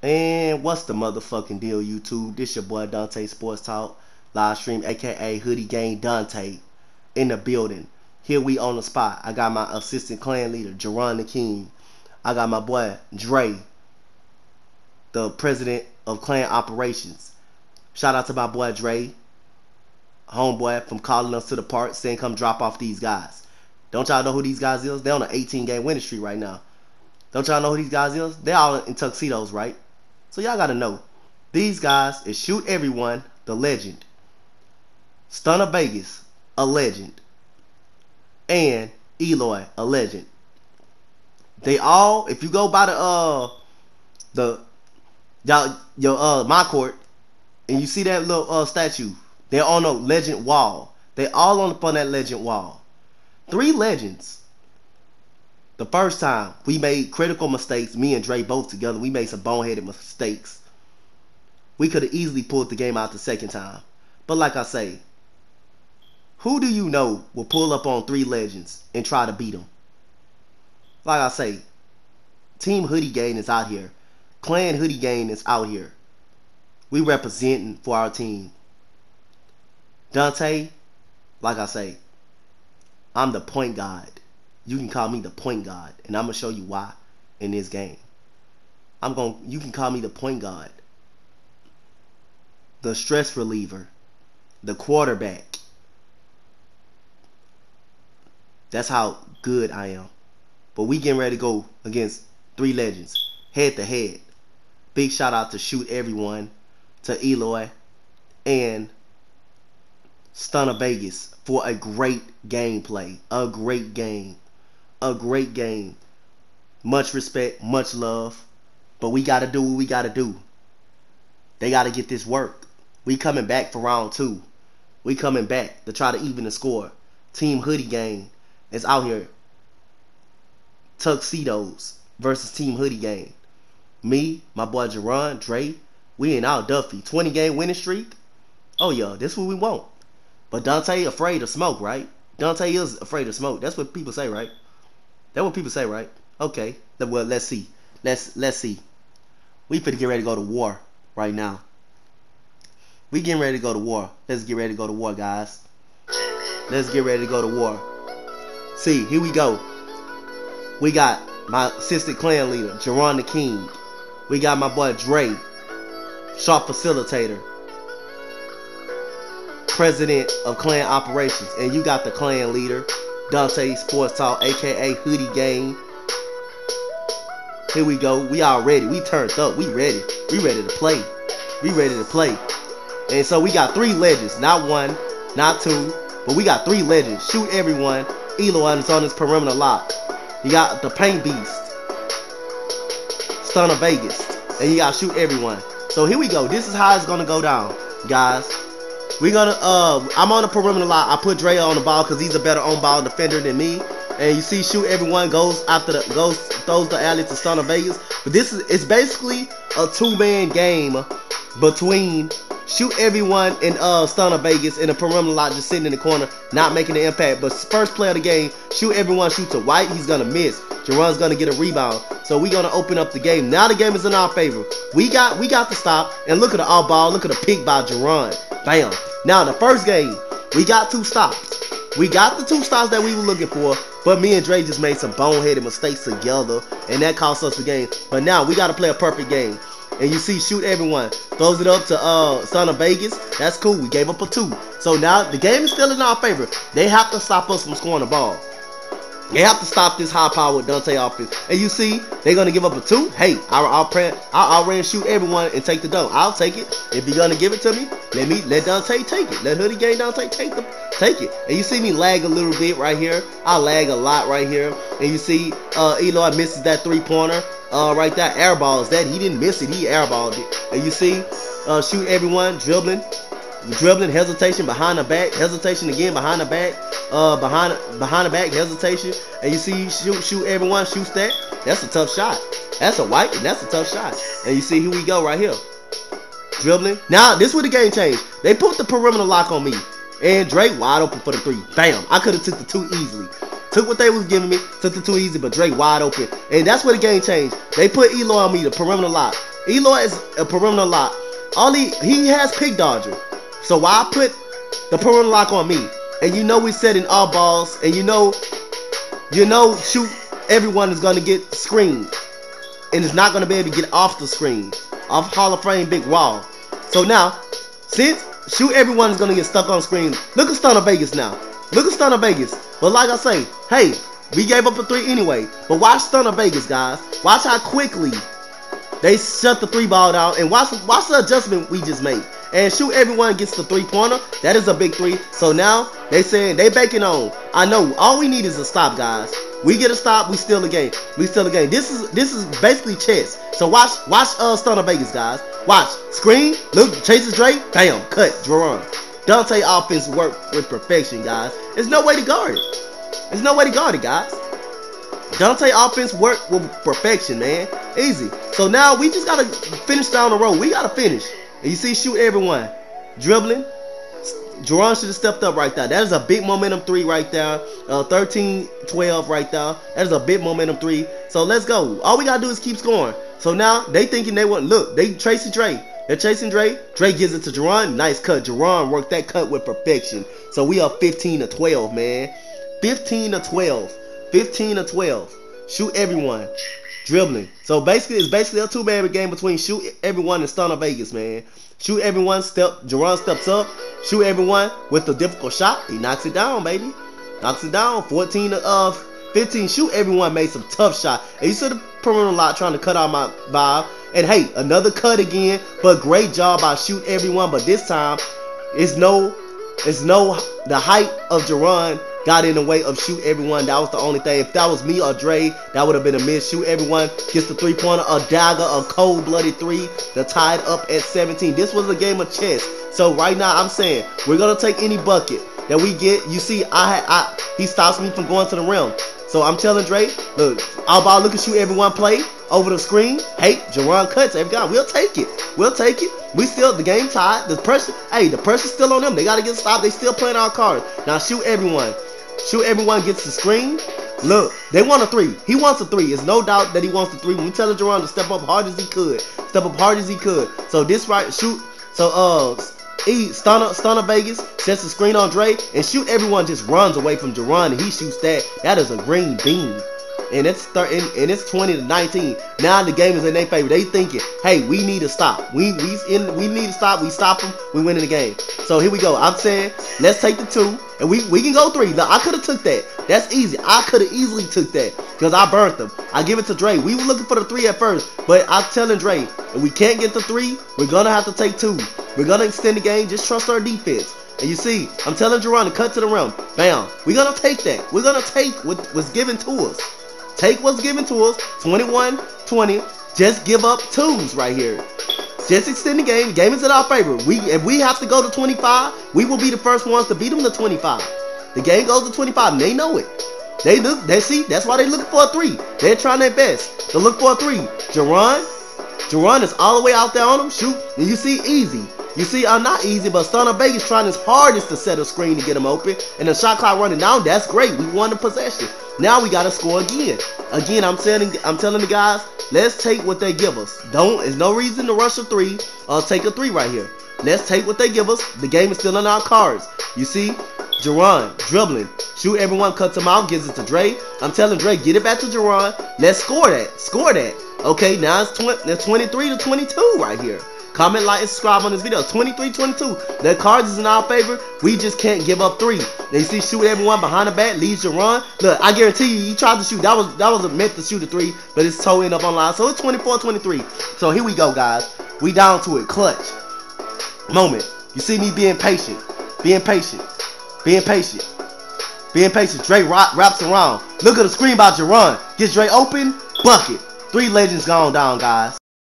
And what's the motherfucking deal, YouTube? This your boy Donte Sports Talk live stream, aka Hoodie Gang Donte, in the building. Here we on the spot. I got my assistant clan leader, Jerron the King. I got my boy Dre, the president of clan operations. Shout out to my boy Dre, homeboy from calling us to the park, saying come drop off these guys. Don't y'all know who these guys is? They're on an 18 game winning streak right now. Don't y'all know who these guys is? They're all in tuxedos, right? So y'all gotta know. These guys is Shoot Everyone, the legend. Stunner Vegas, a legend. And Eloy, a legend. They all, if you go by the uh the y'all your uh my court and you see that little uh statue, they're on a legend wall. They all on up on that legend wall. Three legends. The first time we made critical mistakes, me and Dre both together, we made some boneheaded mistakes. We could have easily pulled the game out the second time. But like I say, who do you know will pull up on three legends and try to beat them? Like I say, Team Hoodie Gang is out here. Clan Hoodie Gang is out here. We representing for our team. Donte, like I say, I'm the point guard you can call me the point guard, and I'm gonna show you why in this game. I'm going you can call me the point guard, the stress reliever, the quarterback. That's how good I am. But we getting ready to go against three legends, head to head. Big shout out to Shoot Everyone, to Eloy, and Stunner Vegas for a great gameplay. A great game a great game. Much respect, much love. But we got to do what we got to do. They got to get this work. We coming back for round two. We coming back to try to even the score. Team Hoodie Gang is out here. Tuxedos versus Team Hoodie Gang. Me, my boy Jerron, Dre, we in our Duffy. 20 game winning streak. Oh yeah, this what we want. But Donte afraid of smoke, right? Donte is afraid of smoke. That's what people say, right? That's what people say, right? Okay. Well, let's see. Let's let's see. We finna get ready to go to war right now. We getting ready to go to war. Let's get ready to go to war, guys. Let's get ready to go to war. See, here we go. We got my assistant clan leader, Jerron the King. We got my boy Dre, sharp facilitator, president of clan operations, and you got the clan leader, Donte Sports Talk, aka Hoodie Gang. Here we go. We all ready. We turned up. We ready. We ready to play. We ready to play. And so we got three legends. Not one, not two, but we got three legends. Shoot everyone. Eloy is on his perimeter lock. You got the Paint Beast. Stunner Vegas. And you got Shoot Everyone. So here we go. This is how it's to go down, guys. We're gonna uh I'm on the perimeter lock. I put Dre on the ball because he's a better on ball defender than me. And you see shoot everyone goes after the goes throws the alley to Stunner Vegas. But this is it's basically a two-man game between shoot everyone in uh Stunner Vegas in the perimeter lock just sitting in the corner, not making the impact. But first play of the game, shoot everyone shoots a white, he's gonna miss. Jerron's gonna get a rebound. So we're gonna open up the game. Now the game is in our favor. We got we got the stop. And look at the all ball. Look at the pick by Jerron. Bam. Now, the first game, we got two stops. We got the two stops that we were looking for, but me and Dre just made some boneheaded mistakes together, and that cost us the game. But now we got to play a perfect game. And you see, shoot everyone. Throws it up to uh Stunner Vegas. That's cool. We gave up a two. So now the game is still in our favor. They have to stop us from scoring the ball. They have to stop this high power Donte offense. And you see, they're gonna give up a two. Hey, I'll I'll, pray, I'll, I'll shoot everyone and take the dunk. I'll take it. If you're gonna give it to me, let me let Donte take it. Let Hoodie Gang Donte take them. Take it. And you see me lag a little bit right here. I lag a lot right here. And you see uh Eloy misses that three pointer. Uh right there, airballs that he didn't miss it, he airballed it. And you see, uh shoot everyone, dribbling, dribbling, hesitation behind the back, hesitation again behind the back, uh, behind behind the back, hesitation, and you see shoot shoot everyone shoots that. That's a tough shot. That's a white, that's a tough shot. And you see here we go right here, dribbling. Now this where the game changed. They put the perimeter lock on me, and Drake wide open for the three. Bam! I could have took the two easily. Took what they was giving me, took the two easy, but Dre wide open. And that's where the game changed. They put Eloy on me, the perimeter lock. Eloy is a perimeter lock. All he, he has pick dodger. So why I put the perimeter lock on me? And you know we said in all balls, and you know, you know, shoot, everyone is gonna get screened. And it's not gonna be able to get off the screen. Off Hall of Fame big wall. So now, since shoot everyone is gonna get stuck on screen, look at Stunner Vegas now. Look at Stunner Vegas. But like I say, hey, we gave up a three anyway. But watch Stunner Vegas, guys. Watch how quickly they shut the three ball down and watch watch the adjustment we just made. And shoot everyone gets the three pointer. That is a big three. So now they saying they baking on. I know all we need is a stop, guys. We get a stop, we steal the game. We steal the game. This is this is basically chess. So watch watch uh Stunner Vegas, guys. Watch. Screen, look, chases Drake, bam, cut, draw, Jerron. Donte offense work with perfection, guys. There's no way to guard it. There's no way to guard it, guys. Donte offense work with perfection, man. Easy. So now we just gotta finish down the road. We gotta finish. And you see, shoot everyone. Dribbling. Jerron should have stepped up right there. That is a big momentum three right there. Uh, 13, 12 right there. That is a big momentum three. So let's go. All we gotta do is keep scoring. So now they thinking they want look. They Tracy Dre. They're chasing Dre. Dre gives it to Jerron. Nice cut. Jerron worked that cut with perfection. So we are 15 to 12, man. 15 to 12. 15 to 12. Shoot everyone. Dribbling. So basically, it's basically a two-man game between shoot everyone and Stunner Vegas, man. Shoot everyone. Step. Jerron steps up. Shoot everyone with the difficult shot. He knocks it down, baby. Knocks it down. 14 to uh 15. Shoot everyone made some tough shot. And you see the perimeter lock trying to cut out my vibe. And hey, another cut again. But great job by shoot everyone. But this time, it's no, it's no the height of Jerron got in the way of shoot everyone. That was the only thing. If that was me or Dre, that would have been a miss. Shoot everyone gets the three pointer, a dagger, a cold blooded three. The tied up at 17. This was a game of chess. So right now, I'm saying we're gonna take any bucket that we get. You see, I, I he stops me from going to the rim. So I'm telling Dre, look, all ball, look at you, everyone play over the screen. Hey, Jerron cuts every guy. We'll take it. We'll take it. We still the game tied. The pressure, hey, the pressure's still on them. They gotta get stopped. They still playing our cards. Now shoot everyone. Shoot everyone gets the screen. Look, they want a three. He wants a three. It's no doubt that he wants the three. We telling Jerron to step up hard as he could, step up hard as he could. So this right, shoot. So uh, he stunner, stunner Vegas, sets the screen on Dre, and shoot everyone just runs away from Jerron, and he shoots that. That is a green beam. And it's 30, and it's 20 to 19. Now the game is in their favor. They thinking, hey, we need to stop. We we in we need to stop. We stop them. We win in the game. So here we go. I'm saying, let's take the two, and we we can go three. I could have took that. That's easy. I could have easily took that because I burnt them. I give it to Dre. We were looking for the three at first, but I'm telling Dre, if we can't get the three, we're gonna have to take two. We're gonna extend the game. Just trust our defense. And you see, I'm telling Jerron to cut to the rim. Bam. We're gonna take that. We're gonna take what was given to us. Take what's given to us. 21, 20. Just give up twos right here. Just extend the game. Game is in our favor. We if we have to go to 25, we will be the first ones to beat them to 25. The game goes to 25, and they know it. They look, they see, that's why they looking for a three. They're trying their best to look for a three. Jerron, Jerron is all the way out there on them. Shoot, and you see, easy. You see, I'm not easy, but Stunner Vegas trying his hardest to set a screen to get him open. And the shot clock running down, that's great. We won the possession. Now we gotta score again. Again, I'm telling I'm telling the guys, let's take what they give us. Don't there's no reason to rush a three or take a three right here. Let's take what they give us. The game is still in our cards. You see, Jerron dribbling. Shoot everyone, cuts him out, gives it to Dre. I'm telling Dre, get it back to Jerron. Let's score that. Score that. Okay, now it's, 20, it's 23 to 22 right here. Comment, like, and subscribe on this video. 23-22. The cards is in our favor. We just can't give up three. They see shoot everyone behind the back, leads your run. Look, I guarantee you, he tried to shoot. That was that was a meant to shoot a three, but it's toe ended up on line. So it's 24-23. So here we go, guys. We down to it. Clutch. Moment. You see me being patient. Being patient. Being patient. Being patient. Dre wraps around. Look at the screen by Jerron. Gets Dre open. Bucket. Three legends gone down, guys.